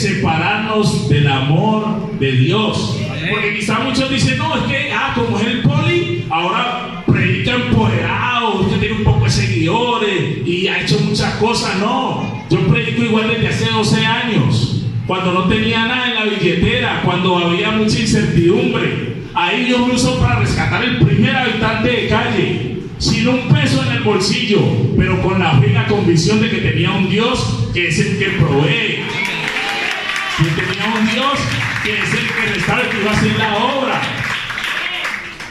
separarnos del amor de Dios. Porque quizá muchos dicen, no, es que, ah, como es el poli, ahora predica empoderado, usted tiene un poco de seguidores y ha hecho muchas cosas. No, yo predico igual desde hace 12 años, cuando no tenía nada en la billetera, cuando había mucha incertidumbre. Ahí Dios me usó para rescatar el primer habitante de calle, sin un peso en el bolsillo, pero con la fe y la convicción de que tenía un Dios que es el que provee, tenía un Dios que es el que restaura, que iba a hacer la obra.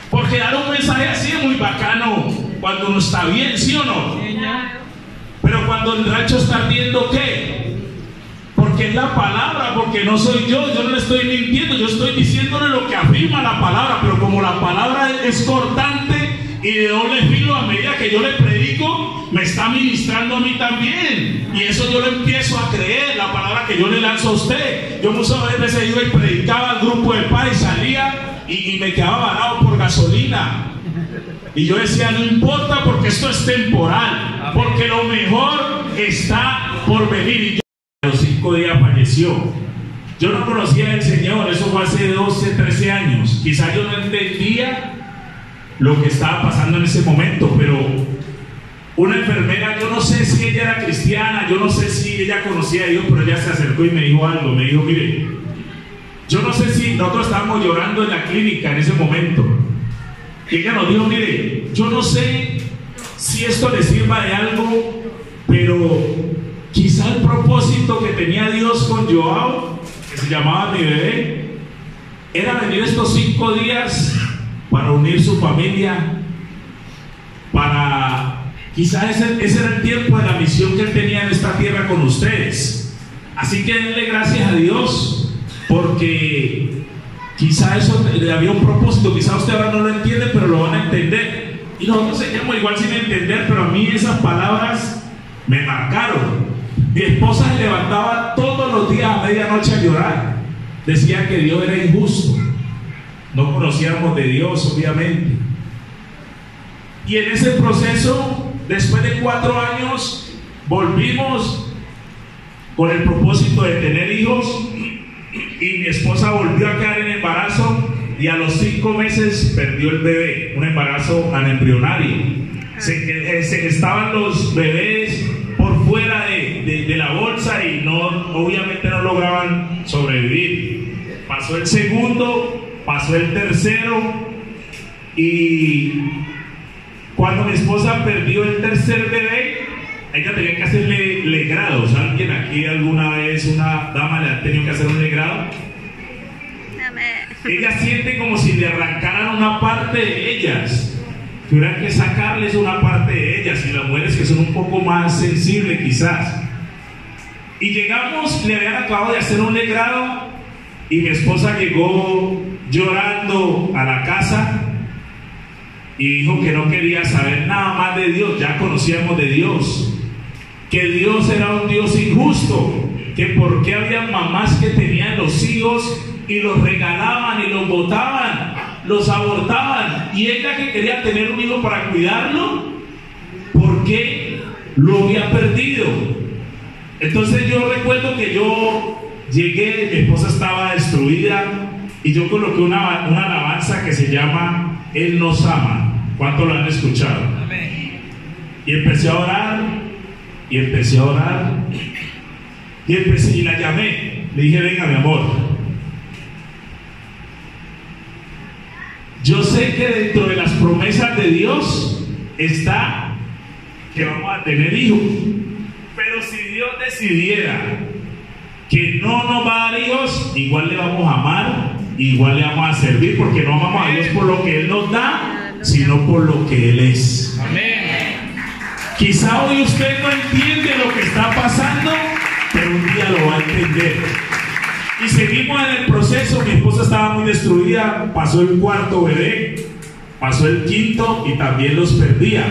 Porque dar un mensaje así es muy bacano cuando uno está bien, ¿sí o no? Pero cuando el rancho está ardiendo, ¿qué? Porque es la palabra, porque no soy yo, yo no le estoy mintiendo, yo estoy diciéndole lo que afirma la palabra, pero como la palabra es cortante y de doble filo a medida que yo le predico, me está ministrando a mí también. Y eso yo lo empiezo a creer, la palabra que yo le lanzo a usted. Yo muchas veces iba y predicaba al grupo de paz y salía y, y me quedaba varado por gasolina. Y yo decía, no importa porque esto es temporal, porque lo mejor está por venir. Y a los cinco días falleció. Yo no conocía al Señor, eso fue hace 12, 13 años. Quizás yo no entendía lo que estaba pasando en ese momento, pero una enfermera, yo no sé si ella era cristiana, yo no sé si ella conocía a Dios, pero ella se acercó y me dijo algo, me dijo, mire, yo no sé si nosotros estábamos llorando en la clínica en ese momento. Y ella nos dijo, mire, yo no sé si esto le sirva de algo, pero quizá el propósito que tenía Dios con Joao, que se llamaba mi bebé, era venir estos cinco días para unir su familia, para quizá ese, ese, era el tiempo de la misión que él tenía en esta tierra con ustedes. Así que denle gracias a Dios, porque quizá eso le había un propósito, quizá usted ahora no lo entiende, pero lo van a entender. Y nosotros seguimos igual sin entender, pero a mí esas palabras me marcaron. Mi esposa se levantaba todos los días a medianoche a llorar. Decía que Dios era injusto no conocíamos de Dios, obviamente. Y en ese proceso, después de cuatro años, volvimos con el propósito de tener hijos y mi esposa volvió a quedar en embarazo y a los cinco meses perdió el bebé, un embarazo anembrionario. Se, se estaban los bebés por fuera de, de, de la bolsa y no, obviamente no lograban sobrevivir. Pasó el segundo, pasó el tercero y cuando mi esposa perdió el tercer bebé, ella tenía que hacerle legrados. ¿Alguien aquí alguna vez una dama le ha tenido que hacer un legrado? Ella siente como si le arrancaran una parte de ellas. Tuvieran que sacarles una parte de ellas y las mujeres que son un poco más sensibles quizás. Y llegamos, le habían acabado de hacer un legrado y mi esposa llegó llorando a la casa y dijo que no quería saber nada más de Dios, ya conocíamos de Dios, que Dios era un Dios injusto, que por qué había mamás que tenían los hijos y los regalaban y los botaban, los abortaban, y ella que quería tener un hijo para cuidarlo, ¿por qué lo había perdido? Entonces yo recuerdo que yo llegué, mi esposa estaba destruida, y yo coloqué una, una alabanza que se llama Él nos ama. ¿Cuánto lo han escuchado? Y empecé a orar, y empecé a orar, y empecé, y la llamé. Le dije, venga mi amor. Yo sé que dentro de las promesas de Dios está que vamos a tener hijos. Pero si Dios decidiera que no nos va a dar hijos, igual le vamos a amar, igual le vamos a servir, porque no amamos a Dios por lo que Él nos da, sino por lo que Él es. Amén. Quizá hoy usted no entiende lo que está pasando, pero un día lo va a entender. Y seguimos en el proceso, mi esposa estaba muy destruida, pasó el cuarto bebé, pasó el quinto y también los perdía.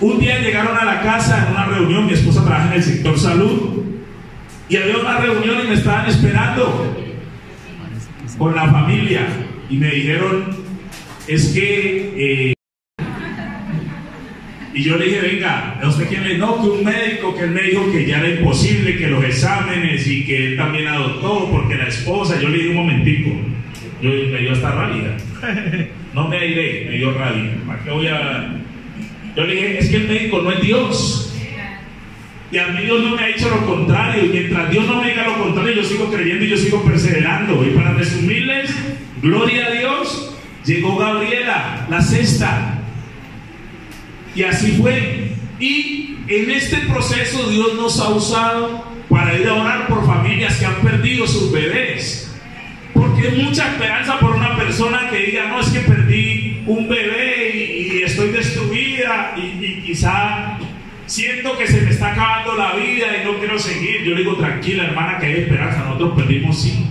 Un día llegaron a la casa en una reunión, mi esposa trabaja en el sector salud, y había una reunión y me estaban esperando con la familia y me dijeron, es que... Eh, Y yo le dije, venga, ¿usted quién es? No, que un médico, que él me dijo que ya era imposible, que los exámenes y que él también adoptó, porque la esposa, yo le dije un momentico, yo me dio hasta rabia. No me airé, me dio rabia. ¿Para qué voy a.? Yo le dije, es que el médico no es Dios. Y a mí Dios no me ha dicho lo contrario. Y mientras Dios no me diga lo contrario, yo sigo creyendo y yo sigo perseverando. Y para resumirles, gloria a Dios, llegó Gabriela, la sexta. Y así fue. Y en este proceso Dios nos ha usado para ir a orar por familias que han perdido sus bebés. Porque hay mucha esperanza por una persona que diga, no, es que perdí un bebé y, estoy destruida y quizá siento que se me está acabando la vida y no quiero seguir. Yo le digo, tranquila hermana, que hay esperanza. Nosotros perdimos cinco.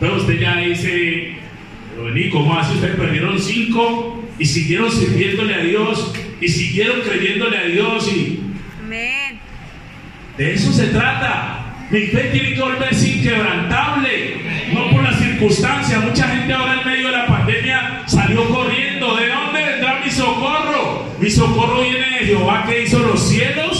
Pero usted ya dice, pero vení, ¿cómo hace? Ustedes perdieron cinco y siguieron sirviéndole a Dios y siguieron creyéndole a Dios y... De eso se trata. Mi fe tiene que volverse inquebrantable, no por las circunstancias. Mucha gente ahora en medio de la pandemia salió corriendo. ¿De dónde vendrá mi socorro? Mi socorro viene de Jehová que hizo los cielos.